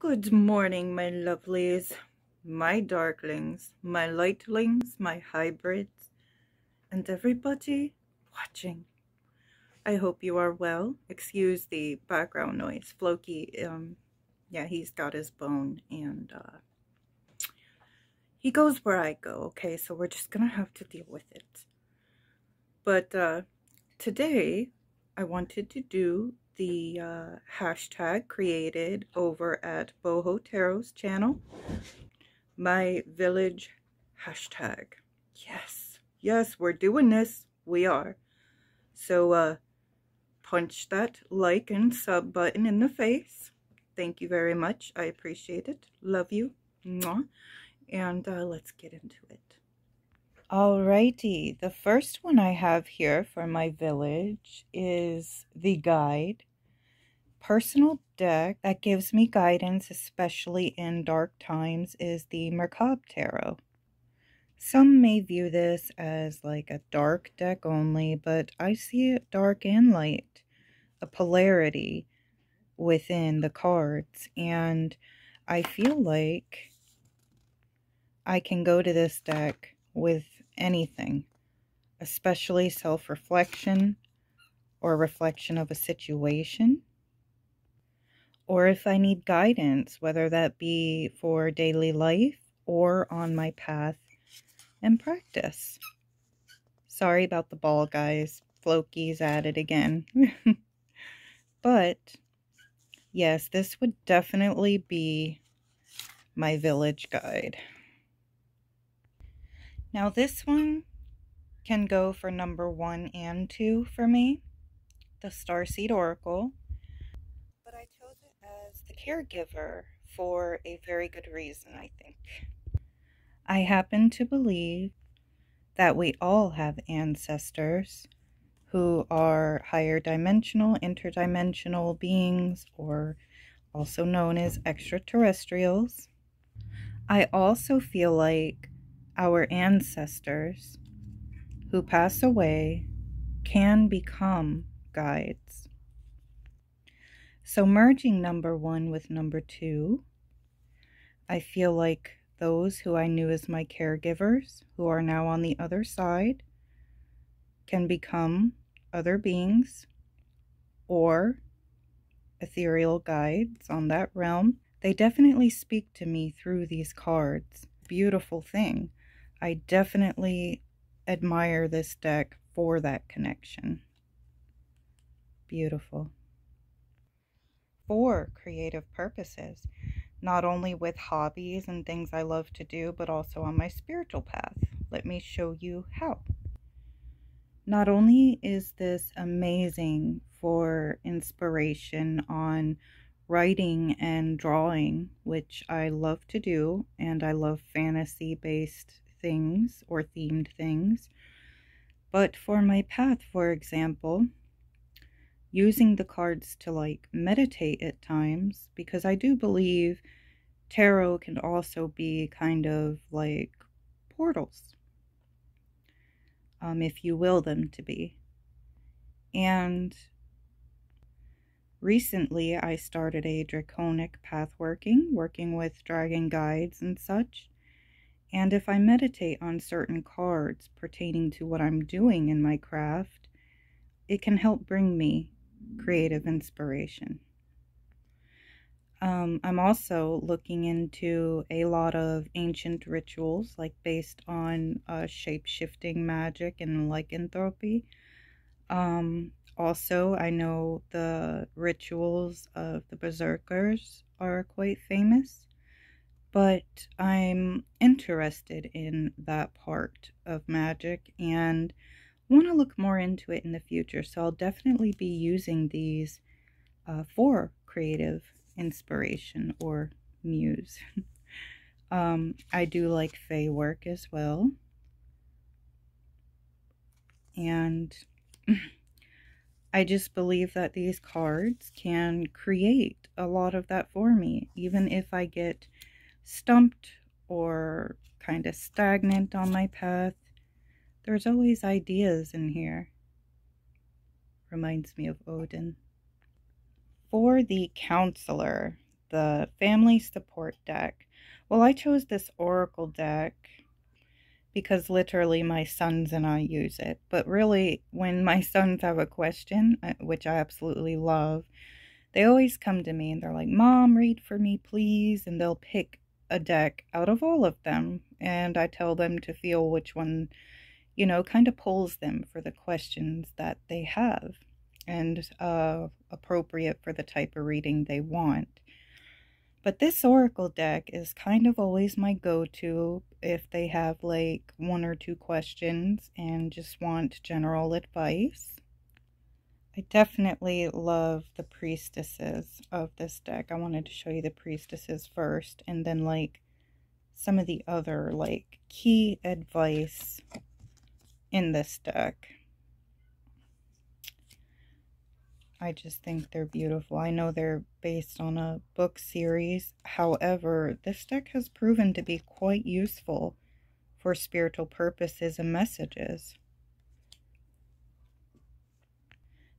Good morning, my lovelies, my darklings, my lightlings, my hybrids, and everybody watching. I hope you are well. Excuse the background noise. Floki, um, yeah, he's got his bone, and uh, he goes where I go, okay? So we're just gonna have to deal with it. But uh, today, I wanted to do the uh, hashtag created over at Boho Tarot's channel. My village hashtag. Yes, yes, we're doing this. We are. So, uh, punch that like and sub button in the face. Thank you very much. I appreciate it. Love you. Mwah. And uh, let's get into it. Alrighty, the first one I have here for my village is the guide personal deck that gives me guidance, especially in dark times, is the Merkab Tarot. Some may view this as like a dark deck only, but I see it dark and light, a polarity within the cards, and I feel like I can go to this deck with anything, especially self-reflection or reflection of a situation or if I need guidance, whether that be for daily life or on my path and practice. Sorry about the ball, guys. Floki's at it again. but, yes, this would definitely be my village guide. Now, this one can go for number one and two for me. The Starseed Oracle caregiver for a very good reason, I think. I happen to believe that we all have ancestors who are higher dimensional, interdimensional beings, or also known as extraterrestrials. I also feel like our ancestors who pass away can become guides. So merging number one with number two, I feel like those who I knew as my caregivers, who are now on the other side, can become other beings or ethereal guides on that realm. They definitely speak to me through these cards. Beautiful thing. I definitely admire this deck for that connection. Beautiful for creative purposes, not only with hobbies and things I love to do, but also on my spiritual path. Let me show you how. Not only is this amazing for inspiration on writing and drawing, which I love to do, and I love fantasy based things or themed things. But for my path, for example, using the cards to like meditate at times because I do believe tarot can also be kind of like portals, um, if you will them to be. And recently I started a draconic path working, working with dragon guides and such. And if I meditate on certain cards pertaining to what I'm doing in my craft, it can help bring me creative inspiration. Um, I'm also looking into a lot of ancient rituals, like based on uh, shape shifting magic and lycanthropy. Um, also, I know the rituals of the berserkers are quite famous, but I'm interested in that part of magic and want to look more into it in the future. So I'll definitely be using these uh, for creative inspiration or muse. um, I do like Fey work as well. And I just believe that these cards can create a lot of that for me, even if I get stumped or kind of stagnant on my path. There's always ideas in here. Reminds me of Odin. For the counselor, the Family Support deck. Well, I chose this Oracle deck because literally my sons and I use it. But really, when my sons have a question, uh, which I absolutely love, they always come to me and they're like, Mom, read for me, please. And they'll pick a deck out of all of them. And I tell them to feel which one, you know, kind of pulls them for the questions that they have and uh, appropriate for the type of reading they want. But this Oracle deck is kind of always my go-to if they have like one or two questions and just want general advice. I definitely love the priestesses of this deck. I wanted to show you the priestesses first and then like some of the other like key advice in this deck. I just think they're beautiful. I know they're based on a book series. However, this deck has proven to be quite useful for spiritual purposes and messages.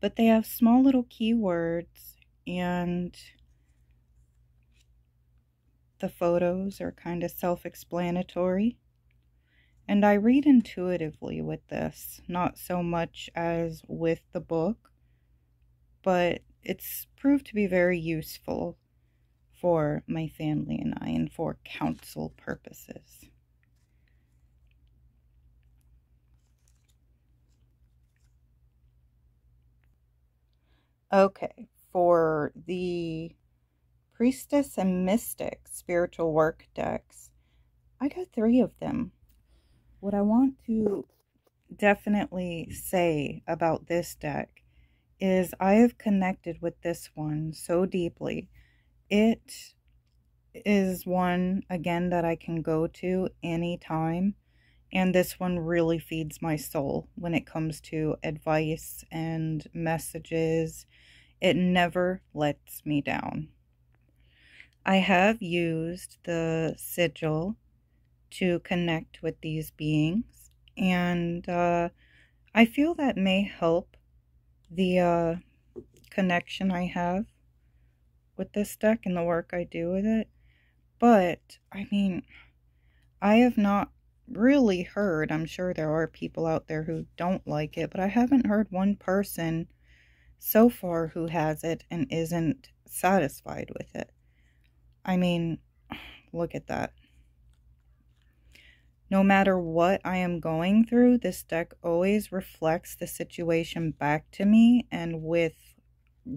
But they have small little keywords and the photos are kind of self-explanatory. And I read intuitively with this, not so much as with the book but it's proved to be very useful for my family and I and for counsel purposes. Okay, for the Priestess and Mystic spiritual work decks, I got three of them. What I want to definitely say about this deck is I have connected with this one so deeply. It is one, again, that I can go to anytime. And this one really feeds my soul when it comes to advice and messages. It never lets me down. I have used the sigil to connect with these beings, and uh, I feel that may help the uh, connection I have with this deck and the work I do with it. But, I mean, I have not really heard, I'm sure there are people out there who don't like it, but I haven't heard one person so far who has it and isn't satisfied with it. I mean, look at that. No matter what I am going through, this deck always reflects the situation back to me and with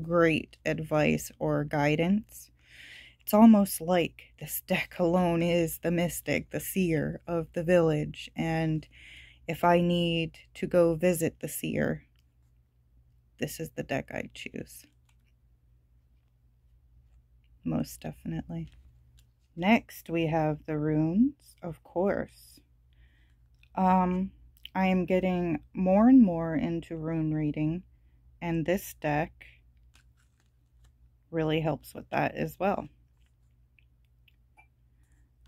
great advice or guidance. It's almost like this deck alone is the mystic, the seer of the village. And if I need to go visit the seer, this is the deck I'd choose. Most definitely. Next, we have the runes, of course. Um, I am getting more and more into rune reading, and this deck really helps with that as well.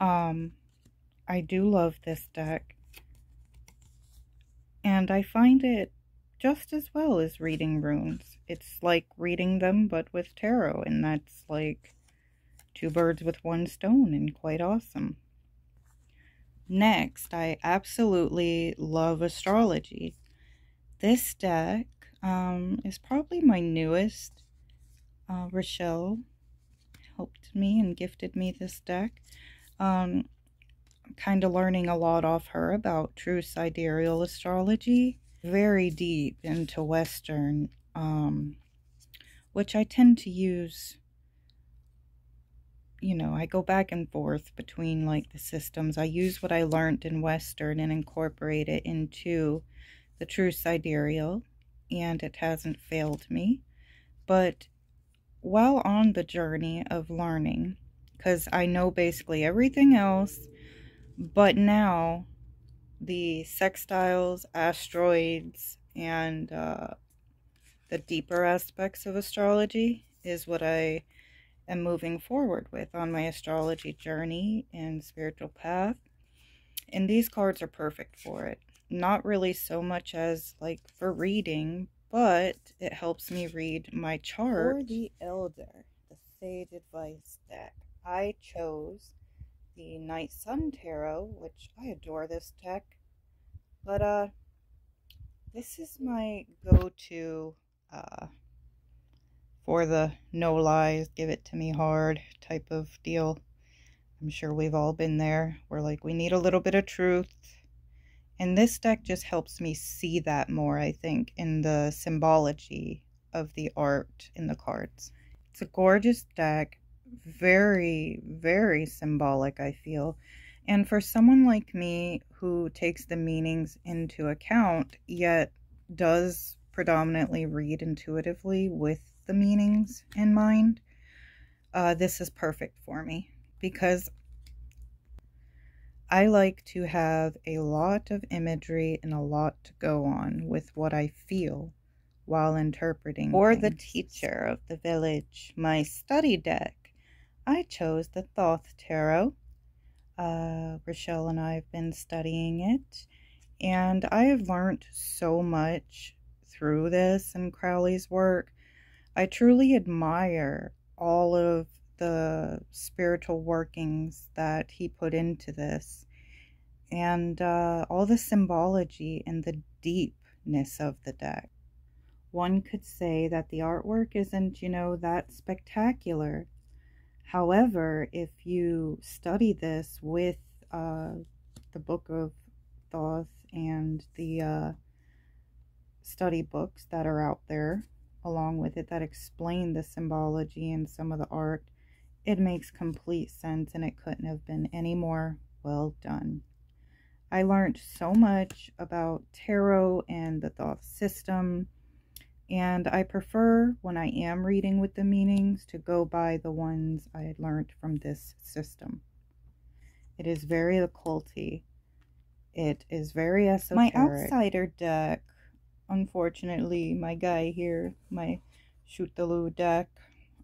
Um, I do love this deck, and I find it just as well as reading runes. It's like reading them, but with tarot, and that's like two birds with one stone and quite awesome. Next, I absolutely love astrology. This deck um, is probably my newest. Uh, Rochelle helped me and gifted me this deck. Um, kind of learning a lot off her about true sidereal astrology. Very deep into Western, um, which I tend to use you know, I go back and forth between like the systems. I use what I learned in Western and incorporate it into the true sidereal, and it hasn't failed me. But while on the journey of learning, because I know basically everything else, but now the sextiles, asteroids, and uh, the deeper aspects of astrology is what I am moving forward with on my astrology journey and spiritual path. And these cards are perfect for it. Not really so much as like for reading, but it helps me read my chart. For the Elder, the Sage Advice deck. I chose the Night Sun Tarot, which I adore this deck. But, uh, this is my go-to, uh, for the no lies, give it to me hard type of deal. I'm sure we've all been there. We're like, we need a little bit of truth. And this deck just helps me see that more, I think, in the symbology of the art in the cards. It's a gorgeous deck. Very, very symbolic, I feel. And for someone like me who takes the meanings into account, yet does predominantly read intuitively with the meanings in mind, uh, this is perfect for me because I like to have a lot of imagery and a lot to go on with what I feel while interpreting. For the teacher of the village, my study deck, I chose the Thoth Tarot. Uh, Rochelle and I have been studying it, and I have learned so much through this and Crowley's work. I truly admire all of the spiritual workings that he put into this and uh, all the symbology and the deepness of the deck. One could say that the artwork isn't, you know, that spectacular. However, if you study this with uh, the Book of Thoth and the uh, study books that are out there along with it that explain the symbology and some of the art, it makes complete sense and it couldn't have been any more well done. I learned so much about tarot and the Thoth system, and I prefer when I am reading with the meanings to go by the ones I had learned from this system. It is very occulty. It is very esoteric. My outsider deck, unfortunately, my guy here, my Cthulhu deck,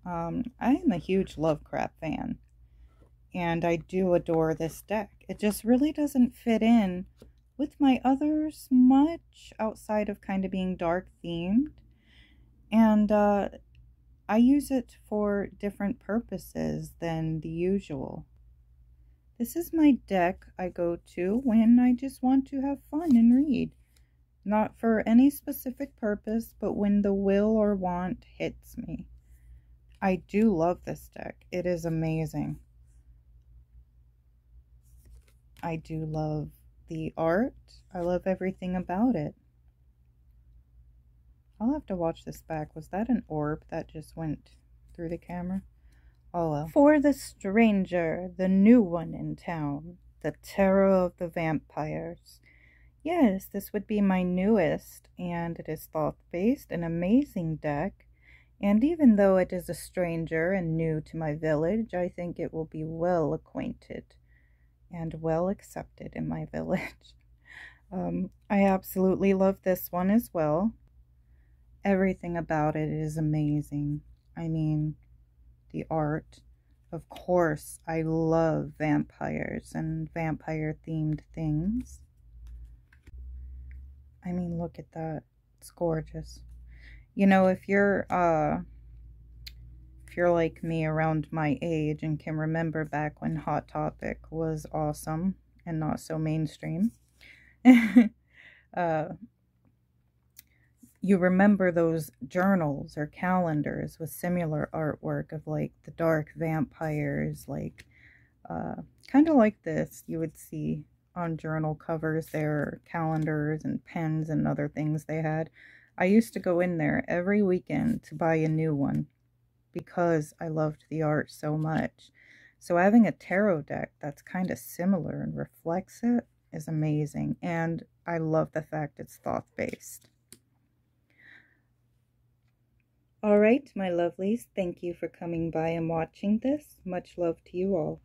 um, I am a huge Lovecraft fan, and I do adore this deck. It just really doesn't fit in with my others much outside of kind of being dark themed. And uh, I use it for different purposes than the usual. This is my deck I go to when I just want to have fun and read. Not for any specific purpose, but when the will or want hits me. I do love this deck. It is amazing. I do love the art. I love everything about it. I'll have to watch this back. Was that an orb that just went through the camera? Oh well. For the stranger, the new one in town, the Tarot of the vampires. Yes, this would be my newest, and it is Thoth-based, an amazing deck. And even though it is a stranger and new to my village, I think it will be well acquainted and well accepted in my village. Um, I absolutely love this one as well. Everything about it is amazing. I mean, the art. Of course, I love vampires and vampire themed things. I mean, look at that. It's gorgeous you know, if you're, uh, if you're like me around my age and can remember back when Hot Topic was awesome and not so mainstream, uh, you remember those journals or calendars with similar artwork of like the dark vampires, like, uh, kind of like this you would see on journal covers, their calendars and pens and other things they had. I used to go in there every weekend to buy a new one because I loved the art so much. So having a tarot deck that's kind of similar and reflects it is amazing. And I love the fact it's Thoth-based. All right, my lovelies, thank you for coming by and watching this. Much love to you all.